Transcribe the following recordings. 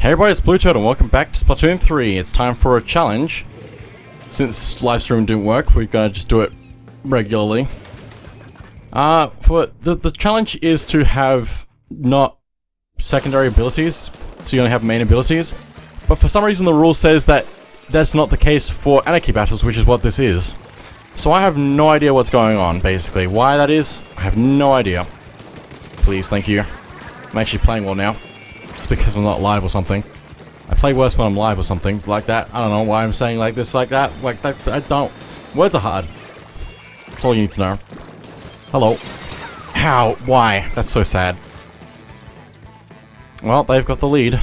Hey everybody, it's BlueToad and welcome back to Splatoon 3. It's time for a challenge. Since livestream didn't work, we're gonna just do it regularly. Uh, for the, the challenge is to have not secondary abilities, so you only have main abilities. But for some reason the rule says that that's not the case for Anarchy Battles, which is what this is. So I have no idea what's going on, basically. Why that is, I have no idea. Please, thank you. I'm actually playing well now. Because I'm not live or something. I play worse when I'm live or something like that. I don't know why I'm saying like this, like that, like that. I don't. Words are hard. That's all you need to know. Hello. How? Why? That's so sad. Well, they've got the lead.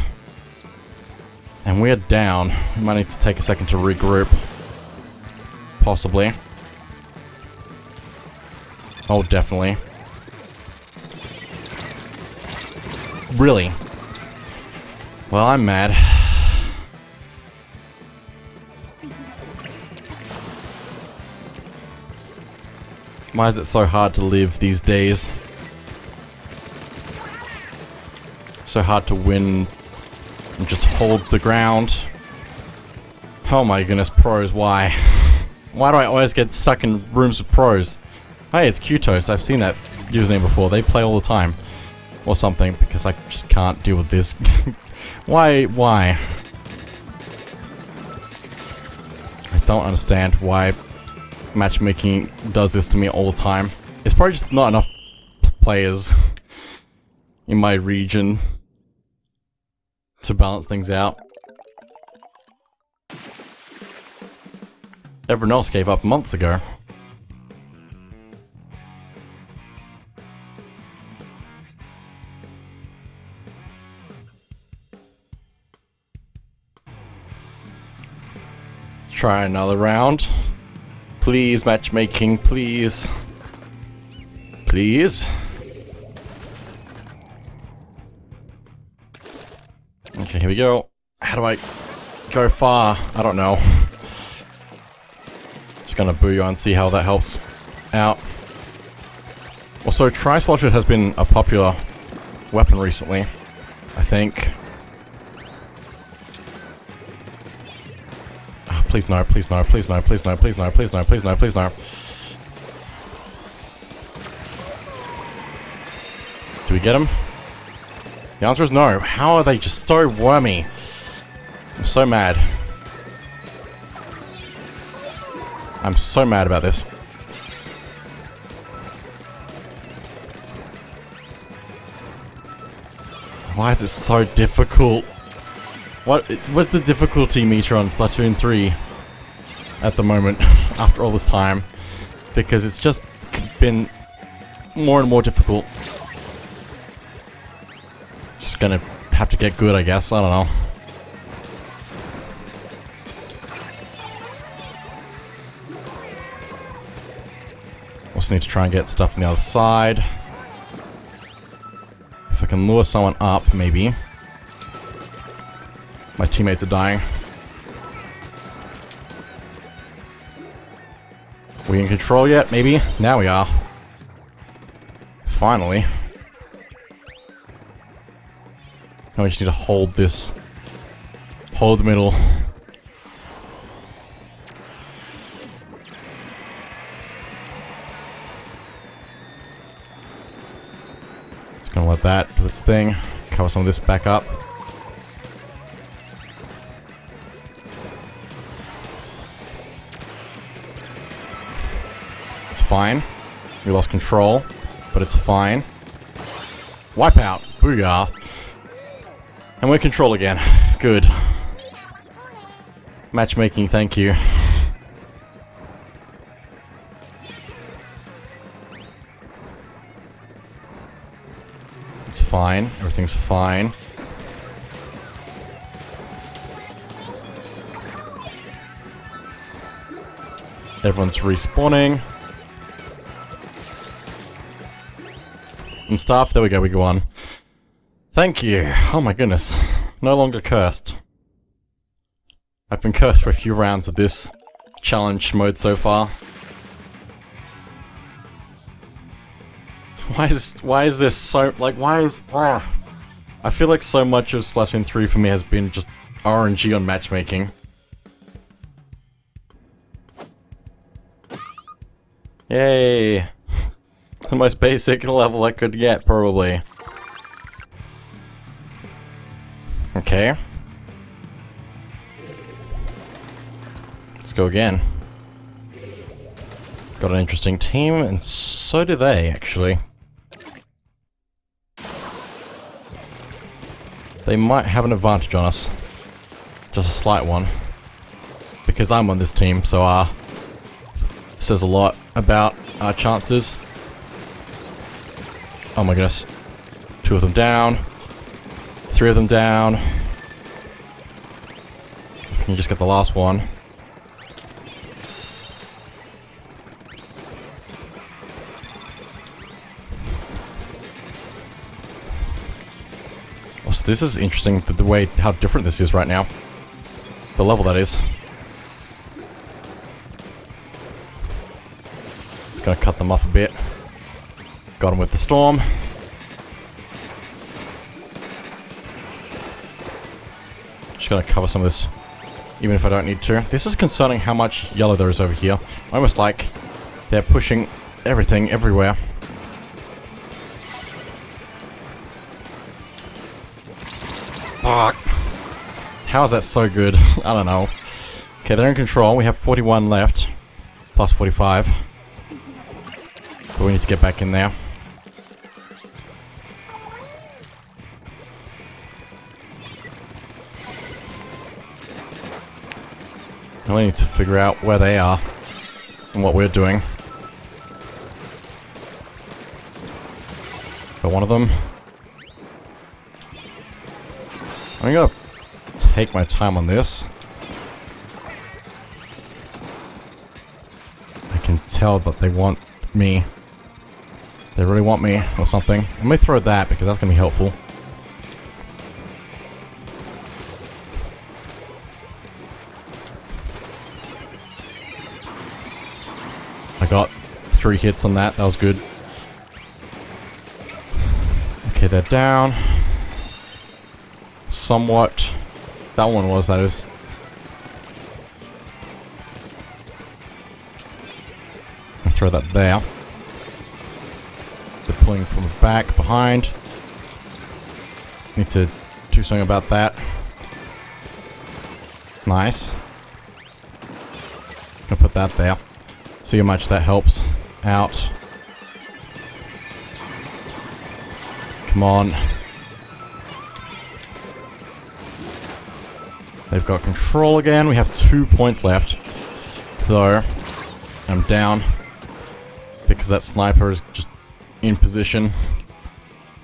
And we're down. We might need to take a second to regroup. Possibly. Oh, definitely. Really? Well, I'm mad. Why is it so hard to live these days? So hard to win and just hold the ground. Oh my goodness, pros, why? Why do I always get stuck in rooms with pros? Hey, it's Q-Toast, I've seen that username before, they play all the time. Or something, because I just can't deal with this. why, why? I don't understand why matchmaking does this to me all the time. It's probably just not enough players in my region to balance things out. Everyone else gave up months ago. Try another round. Please, matchmaking, please. Please. Okay, here we go. How do I go far? I don't know. Just gonna boo you and see how that helps out. Also, Tri-Slosher has been a popular weapon recently, I think. Please no, please no, please no, please no, please no, please no, please no, please no. Do we get him? The answer is no. How are they just so wormy? I'm so mad. I'm so mad about this. Why is it so difficult? What what's the difficulty meter on Splatoon 3 at the moment after all this time? Because it's just been more and more difficult Just gonna have to get good, I guess. I don't know. Also need to try and get stuff on the other side. If I can lure someone up, maybe. My teammates are dying. We in control yet? Maybe? Now we are. Finally. Now we just need to hold this. Hold the middle. Just gonna let that do its thing. Cover some of this back up. Fine. We lost control, but it's fine. Wipe out. Booyah. And we're control again. Good. Matchmaking, thank you. It's fine. Everything's fine. Everyone's respawning. And stuff. There we go, we go on. Thank you. Oh my goodness. No longer cursed. I've been cursed for a few rounds of this challenge mode so far. Why is why is this so like why is ah I feel like so much of Splatoon 3 for me has been just RNG on matchmaking. Yay! The most basic level I could get, probably. Okay. Let's go again. Got an interesting team, and so do they, actually. They might have an advantage on us. Just a slight one. Because I'm on this team, so uh says a lot about our chances. Oh my goodness. Two of them down. Three of them down. Can you just get the last one? Oh, so this is interesting, the, the way, how different this is right now. The level, that is. Just Gonna cut them off a bit. Got him with the storm. Just gonna cover some of this, even if I don't need to. This is concerning how much yellow there is over here. Almost like they're pushing everything everywhere. Fuck. How is that so good? I don't know. Okay, they're in control. We have 41 left. Plus 45. But we need to get back in there. I need to figure out where they are and what we're doing. But one of them... I'm gonna take my time on this. I can tell that they want me. They really want me or something. Let me throw that because that's to be helpful. Three hits on that. That was good. Okay, they're down. Somewhat. That one was, that is. I'll throw that there They're pulling from the back, behind. Need to do something about that. Nice. Gonna put that there. See how much that helps out. Come on. They've got control again. We have two points left. Though, I'm down. Because that sniper is just in position.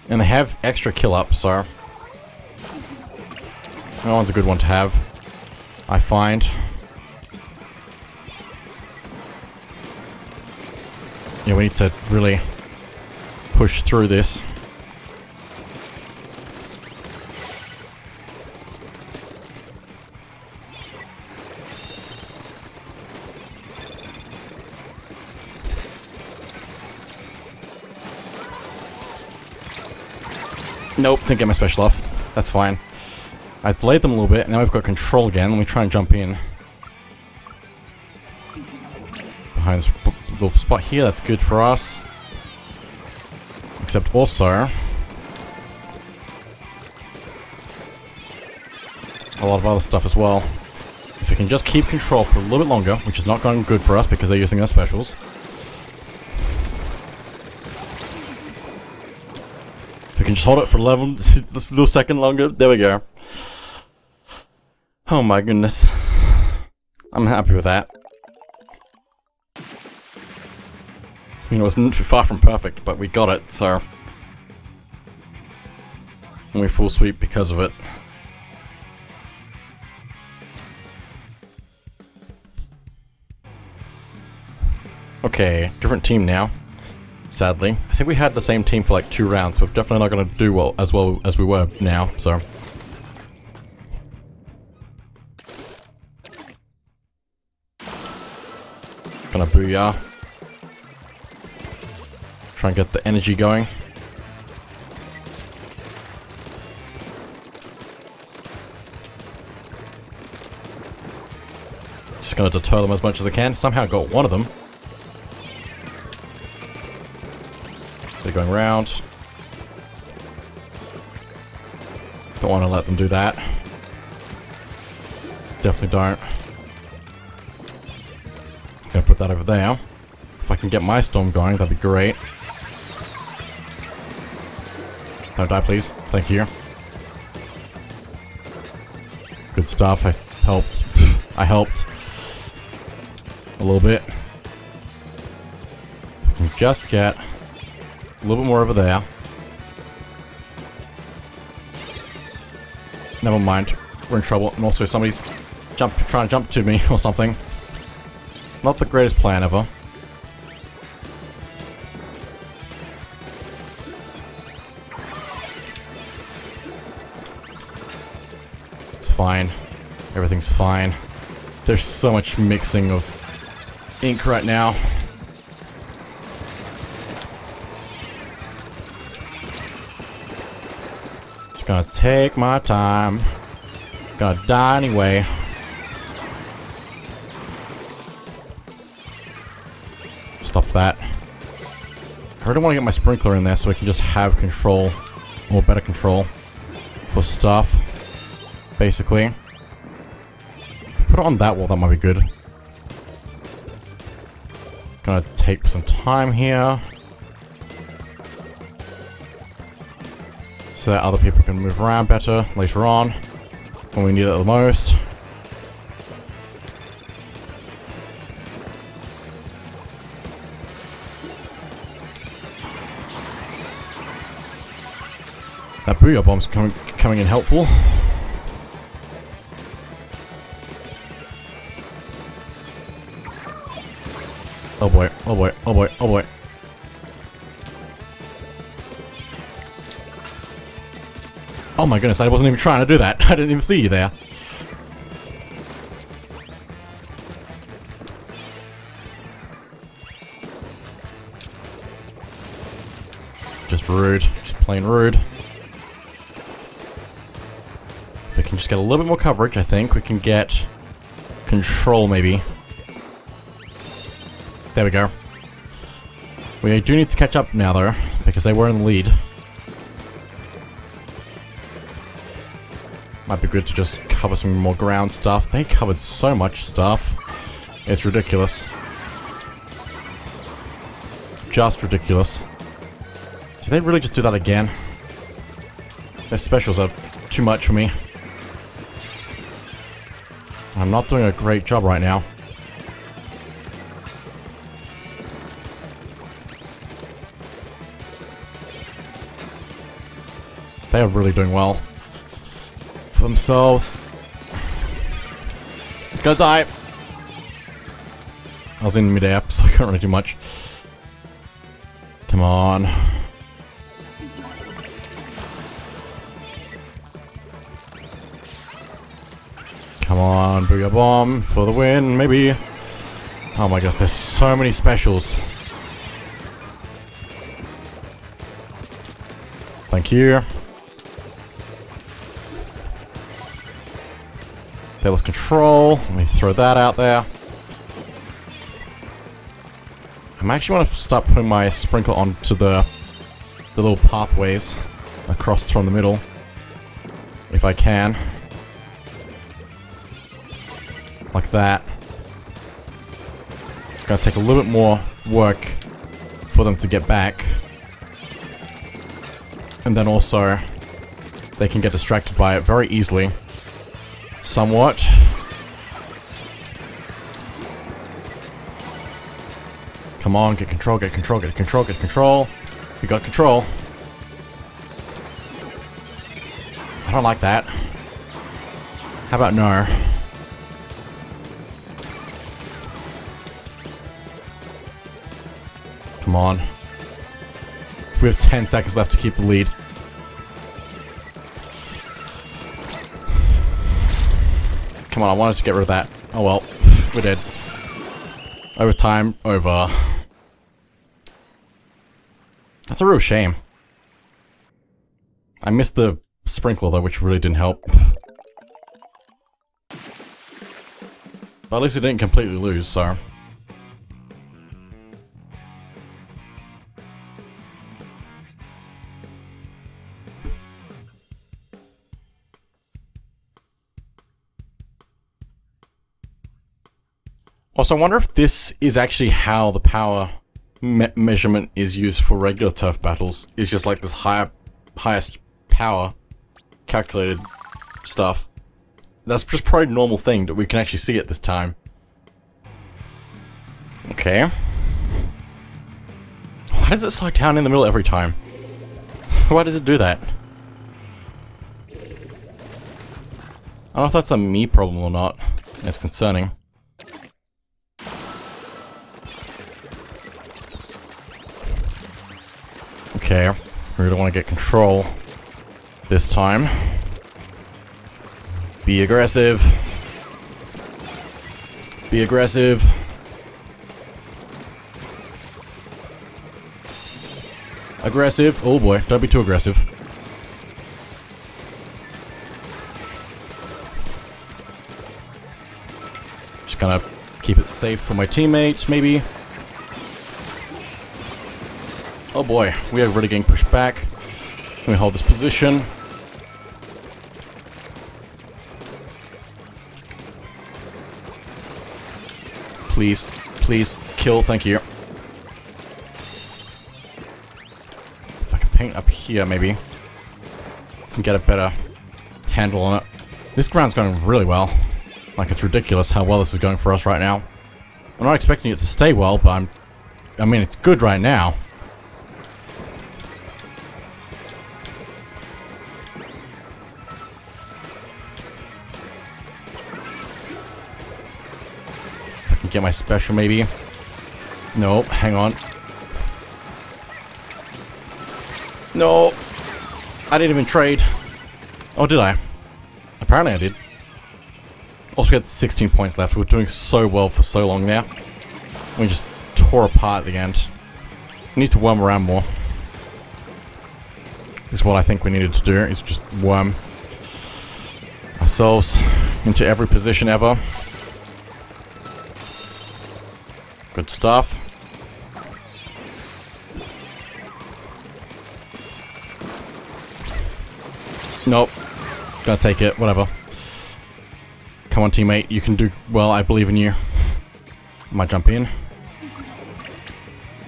And they have extra kill up, so... That one's a good one to have, I find. Yeah, we need to really push through this. Nope, didn't get my special off. That's fine. I delayed them a little bit, and now we've got control again. Let me try and jump in. Behind this little spot here, that's good for us. Except also... A lot of other stuff as well. If we can just keep control for a little bit longer, which is not going good for us because they're using their specials. If we can just hold it for 11, a little second longer. There we go. Oh my goodness. I'm happy with that. You know, it's far from perfect, but we got it, so... And we full sweep because of it. Okay, different team now sadly. I think we had the same team for like two rounds, so we're definitely not going to do well as well as we were now, so... Gonna booyah. Try and get the energy going. Just gonna deter them as much as I can. Somehow got one of them. They're going round. Don't want to let them do that. Definitely don't. Gonna put that over there. If I can get my storm going, that'd be great. Don't die, please. Thank you. Good stuff. I helped. I helped. A little bit. Just get a little bit more over there. Never mind. We're in trouble. And also somebody's jump, trying to jump to me or something. Not the greatest plan ever. Fine. Everything's fine. There's so much mixing of ink right now. Just gonna take my time. Gonna die anyway. Stop that. I really want to get my sprinkler in there so I can just have control, or better control, for stuff. Basically. Put it on that wall, that might be good. Gonna take some time here. So that other people can move around better later on. When we need it the most. That booyah bomb's coming coming in helpful. Oh boy, oh boy, oh boy, oh boy. Oh my goodness, I wasn't even trying to do that. I didn't even see you there. Just rude. Just plain rude. If we can just get a little bit more coverage, I think we can get control maybe. There we go. We do need to catch up now though, because they were in the lead. Might be good to just cover some more ground stuff. They covered so much stuff. It's ridiculous. Just ridiculous. Did they really just do that again? Their specials are too much for me. I'm not doing a great job right now. They are really doing well. For themselves. Gonna die! I was in mid-air, so I can't really do much. Come on. Come on, Booyah Bomb for the win, maybe. Oh my gosh, there's so many specials. Thank you. There was control. Let me throw that out there. I'm actually want to start putting my sprinkle onto the the little pathways across from the middle, if I can. Like that. It's gonna take a little bit more work for them to get back. And then also, they can get distracted by it very easily. Somewhat. Come on, get control, get control, get control, get control. We got control. I don't like that. How about no? Come on. We have 10 seconds left to keep the lead. Come on, I wanted to get rid of that. Oh well, we did. Overtime, over. Time, over. That's a real shame. I missed the sprinkler though, which really didn't help. But at least we didn't completely lose, so... Also, I wonder if this is actually how the power me measurement is used for regular turf battles. It's just like this higher, highest power calculated stuff. That's just probably a normal thing that we can actually see at this time. Okay. Why does it slow down in the middle every time? Why does it do that? I don't know if that's a me problem or not. It's concerning. Okay, we really want to get control this time. Be aggressive. Be aggressive. Aggressive. Oh boy, don't be too aggressive. Just gonna keep it safe for my teammates, maybe. Oh boy, we are really getting pushed back. Let me hold this position. Please, please, kill, thank you. If I can paint up here, maybe. Can get a better handle on it. This ground's going really well. Like, it's ridiculous how well this is going for us right now. I'm not expecting it to stay well, but I'm... I mean, it's good right now. Get my special, maybe. Nope, hang on. No! I didn't even trade. Oh, did I? Apparently I did. Also, we had 16 points left. We were doing so well for so long now. We just tore apart at the end. We need to worm around more. Is what I think we needed to do, is just worm ourselves into every position ever. Good stuff. Nope. Gotta take it, whatever. Come on, teammate. You can do well. I believe in you. Might jump in.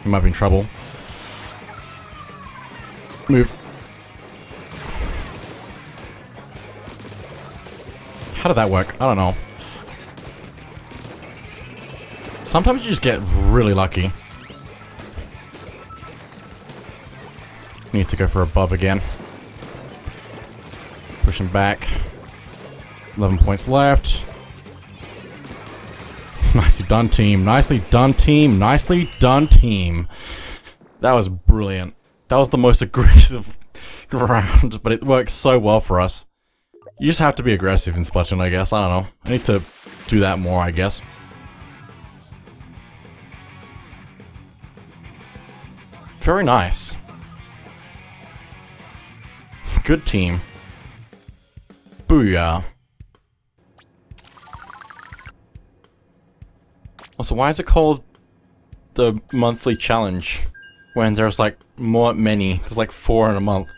You might be in trouble. Move. How did that work? I don't know. Sometimes you just get really lucky. Need to go for above again. Pushing back. 11 points left. Nicely done, team. Nicely done, team. Nicely done, team. That was brilliant. That was the most aggressive round, but it works so well for us. You just have to be aggressive in Splatoon, I guess. I don't know. I need to do that more, I guess. Very nice. Good team. Booyah. Also, why is it called the monthly challenge? When there's like more many. There's like four in a month.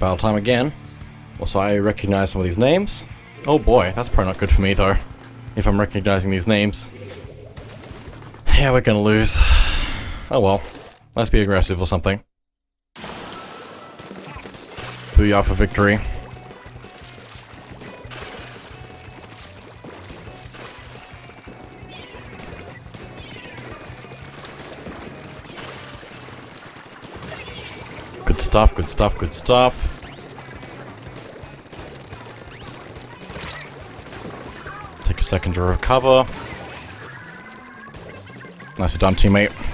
Battle time again. Also, I recognize some of these names. Oh boy, that's probably not good for me though. If I'm recognizing these names. Yeah, we're gonna lose. Oh well. Let's be aggressive or something. Booyah for victory. Good stuff, good stuff, good stuff. Take a second to recover. Nicely done, teammate.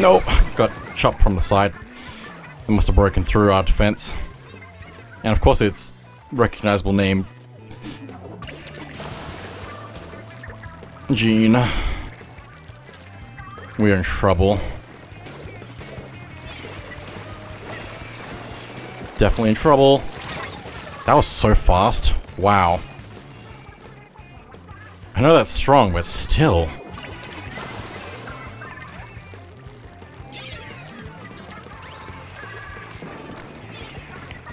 Nope, got chopped from the side. It must have broken through our defense. And of course it's recognizable name. Gene. We're in trouble. Definitely in trouble. That was so fast. Wow. I know that's strong, but still.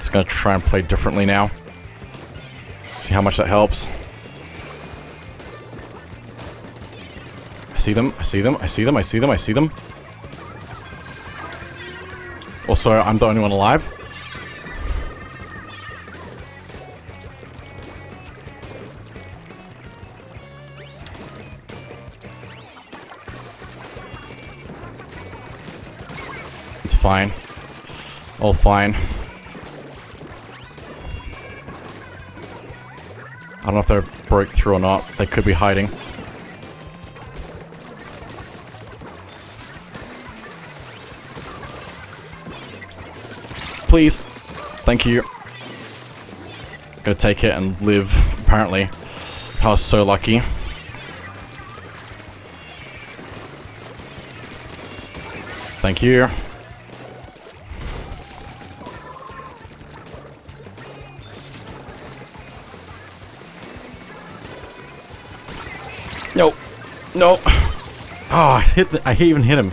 Just gonna try and play differently now. See how much that helps. I see them, I see them, I see them, I see them, I see them. Also, I'm the only one alive. It's fine. All fine. I don't know if they're broke through or not. They could be hiding. Please. Thank you. Gonna take it and live, apparently. I was so lucky. Thank you. Nope. Nope. Oh, I hit the, I even hit him.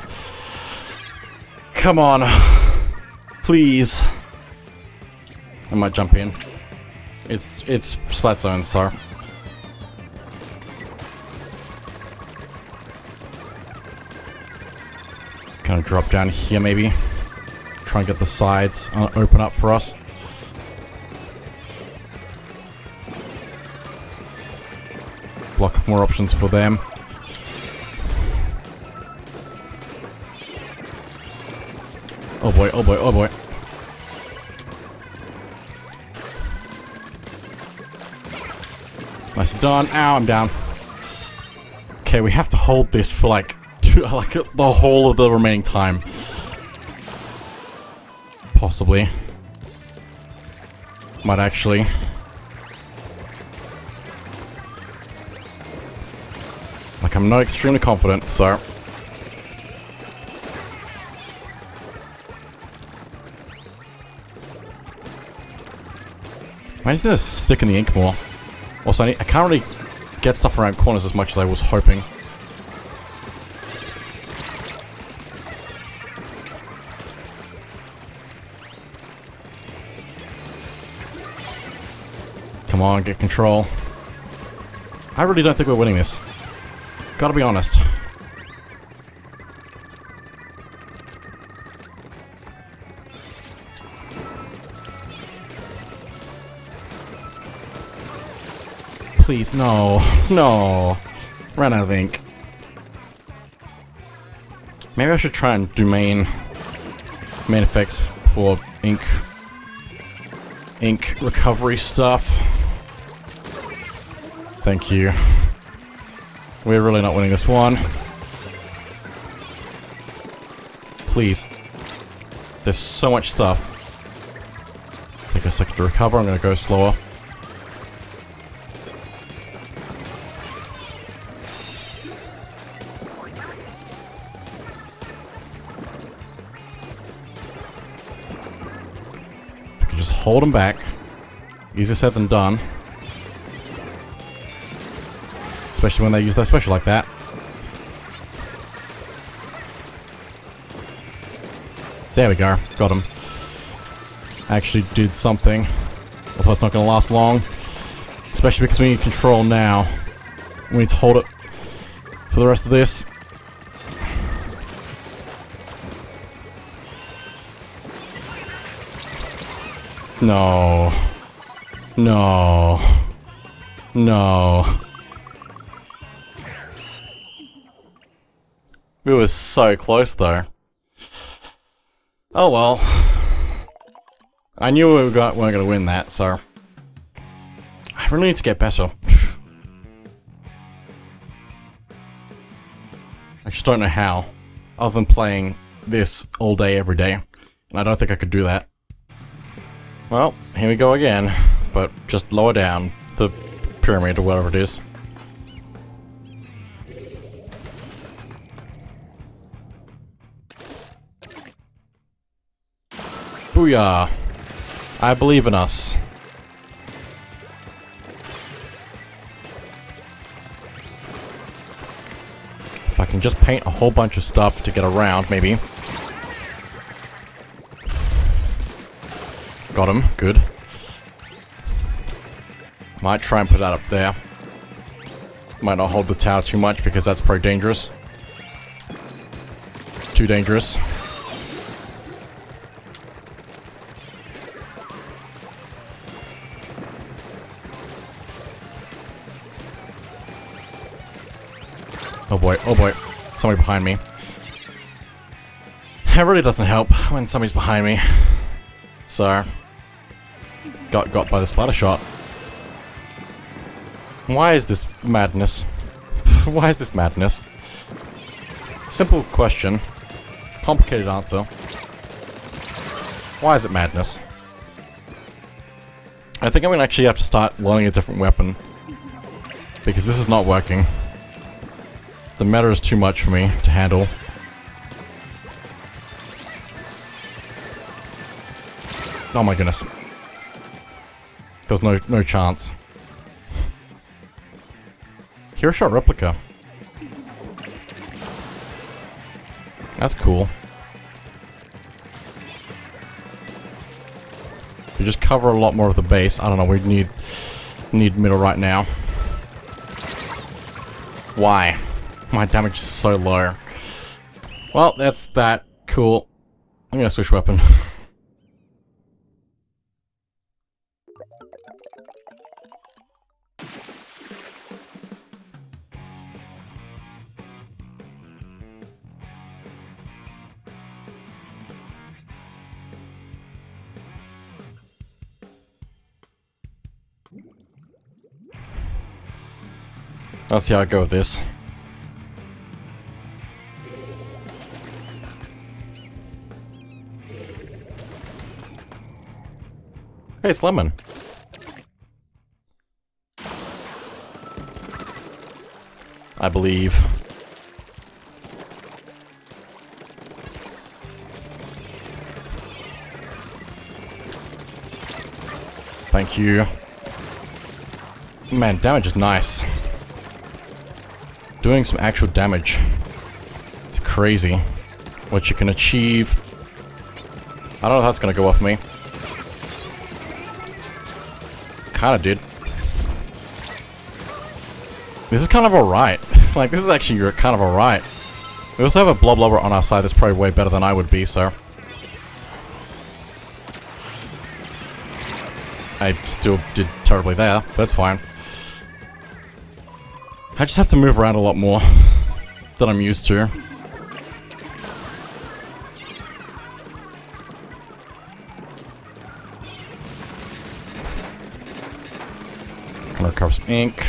Come on. Please. I might jump in. It's it's splat zone, sir. Kind of drop down here, maybe. Try and get the sides uh, open up for us. Of more options for them. Oh boy, oh boy, oh boy. Nice done. Ow, I'm down. Okay, we have to hold this for like two, like the whole of the remaining time. Possibly. Might actually. I'm not extremely confident, so... I need to stick in the ink more. Also, I, need, I can't really get stuff around corners as much as I was hoping. Come on, get control. I really don't think we're winning this. Gotta be honest. Please, no. No. Ran out of ink. Maybe I should try and do main main effects for ink ink recovery stuff. Thank you. We're really not winning this one. Please. There's so much stuff. Take a second to recover, I'm gonna go slower. I can just hold them back. Easier said than done. Especially when they use their special like that. There we go. Got him. Actually did something. Although it's not going to last long. Especially because we need control now. We need to hold it for the rest of this. No. No. No. We were so close though. Oh well. I knew we weren't going to win that, so... I really need to get better. I just don't know how. Other than playing this all day, every day. And I don't think I could do that. Well, here we go again. But just lower down the pyramid or whatever it is. Booyah. I believe in us. If I can just paint a whole bunch of stuff to get around, maybe. Got him. Good. Might try and put that up there. Might not hold the tower too much because that's pretty dangerous. Too dangerous. Boy, oh boy. Somebody behind me. It really doesn't help when somebody's behind me. So... Got got by the Splattershot. Why is this madness? Why is this madness? Simple question. Complicated answer. Why is it madness? I think I'm gonna actually have to start learning a different weapon. Because this is not working. The meta is too much for me to handle. Oh my goodness. There's no no chance. Hero shot replica. That's cool. We just cover a lot more of the base. I don't know, we need need middle right now. Why? My damage is so low. Well, that's that. Cool. I'm gonna switch weapon. Let's see how I go with this. Hey, it's Lemon. I believe. Thank you. Man, damage is nice. Doing some actual damage. It's crazy what you can achieve. I don't know if that's gonna go off me. Kinda did. This is kind of alright. like, this is actually kind of alright. We also have a Bloblobber on our side that's probably way better than I would be, so... I still did terribly there, but that's fine. I just have to move around a lot more than I'm used to. Ink.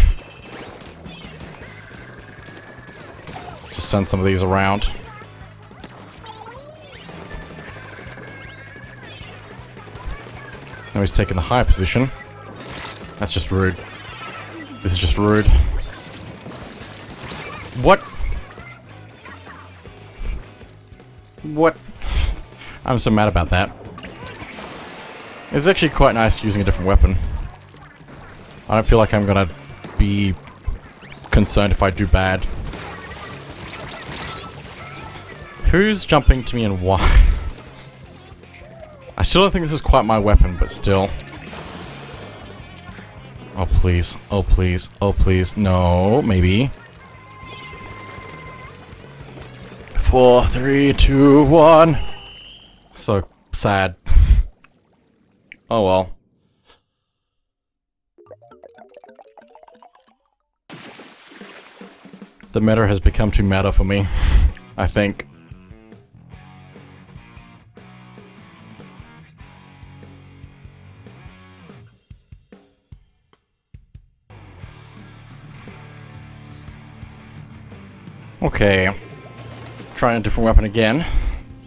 Just send some of these around. Now he's taking the high position. That's just rude. This is just rude. What? What? I'm so mad about that. It's actually quite nice using a different weapon. I don't feel like I'm gonna be concerned if I do bad. Who's jumping to me and why? I still don't think this is quite my weapon, but still. Oh, please. Oh, please. Oh, please. No, maybe. Four, three, two, one. So sad. Oh well. The meta has become too meta for me, I think. Okay. Trying a different weapon again.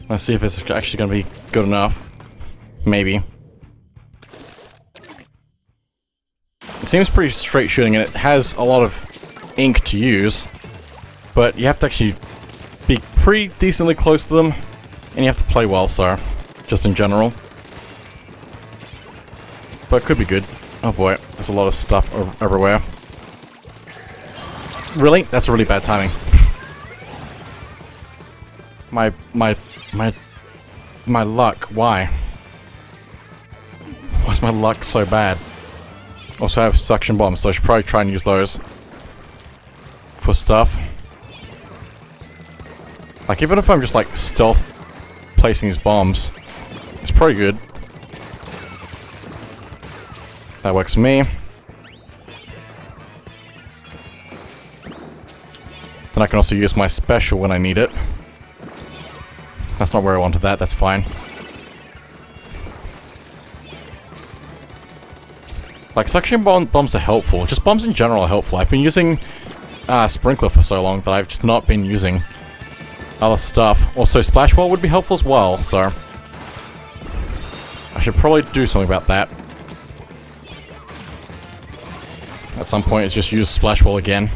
Let's see if it's actually gonna be good enough. Maybe. It seems pretty straight shooting and it has a lot of ink to use. But you have to actually be pretty decently close to them. And you have to play well, so. Just in general. But it could be good. Oh boy, there's a lot of stuff everywhere. Really? That's a really bad timing. My, my, my, my luck, why? Why's my luck so bad? Also I have suction bombs, so I should probably try and use those. For stuff. Like, even if I'm just, like, stealth placing these bombs, it's pretty good. That works for me. Then I can also use my special when I need it. That's not where I wanted that, that's fine. Like, suction bomb bombs are helpful. Just bombs in general are helpful. I've been using uh, Sprinkler for so long that I've just not been using other stuff. Also, Splash Wall would be helpful as well, so... I should probably do something about that. At some point, it's just use Splash Wall again.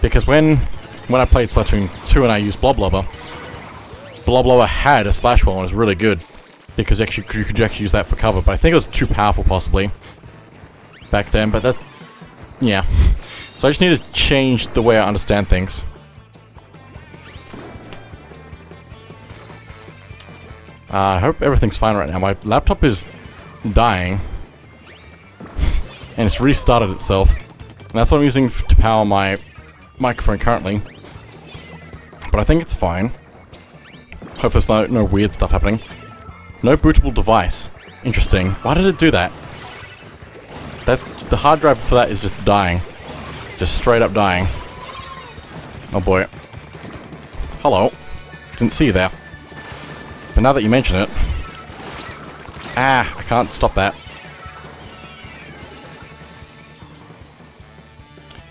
Because when when I played Splatoon 2 and I used Bloblobber, Blob had a Splash Wall and it was really good. Because actually, you could actually use that for cover, but I think it was too powerful possibly. Back then, but that... Yeah. So I just need to change the way I understand things. Uh, I hope everything's fine right now. My laptop is dying. and it's restarted itself. And that's what I'm using to power my microphone currently. But I think it's fine. Hope there's no, no weird stuff happening. No bootable device. Interesting. Why did it do that? That The hard drive for that is just dying. Just straight up dying. Oh boy. Hello. Didn't see you there. But now that you mention it... Ah, I can't stop that.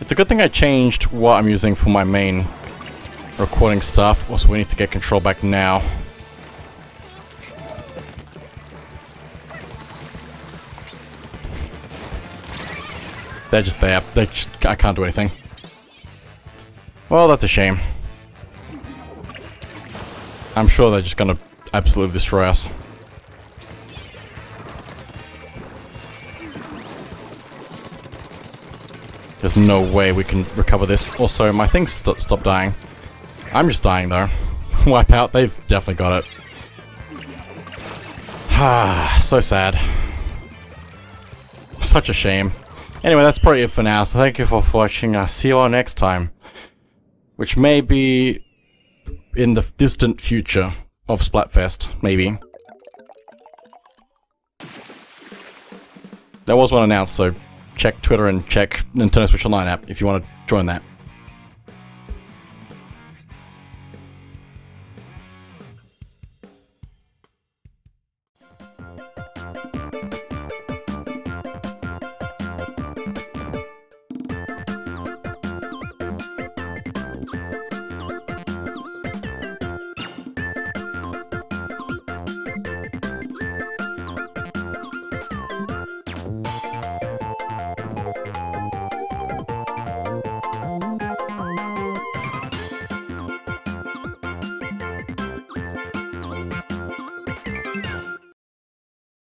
It's a good thing I changed what I'm using for my main recording stuff. Also, we need to get control back now. They're just there. They just, I can't do anything. Well, that's a shame. I'm sure they're just gonna absolutely destroy us. There's no way we can recover this. Also, my things st stop dying. I'm just dying though. Wipe out, they've definitely got it. Ah, so sad. Such a shame. Anyway, that's probably it for now, so thank you for watching. I'll see you all next time. Which may be in the distant future of Splatfest, maybe. There was one announced, so check Twitter and check Nintendo Switch Online app if you want to join that.